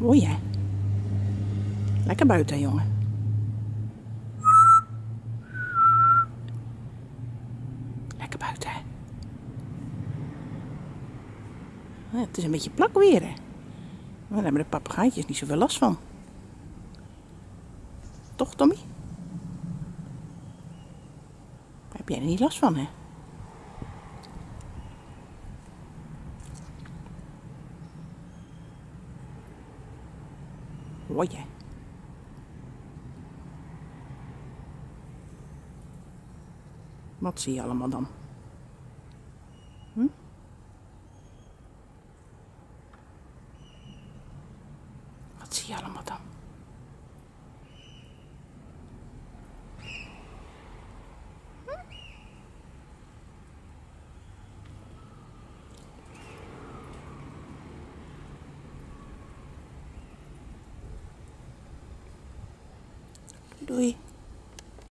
Mooi hè? Lekker buiten, jongen. Lekker buiten? Ja, Het is een beetje plak weer, hè? Maar daar hebben de papegaaitjes niet zoveel last van. Toch, Tommy? Daar heb jij er niet last van, hè? Wat zie je allemaal dan? Hm? Wat zie je allemaal dan? Dui.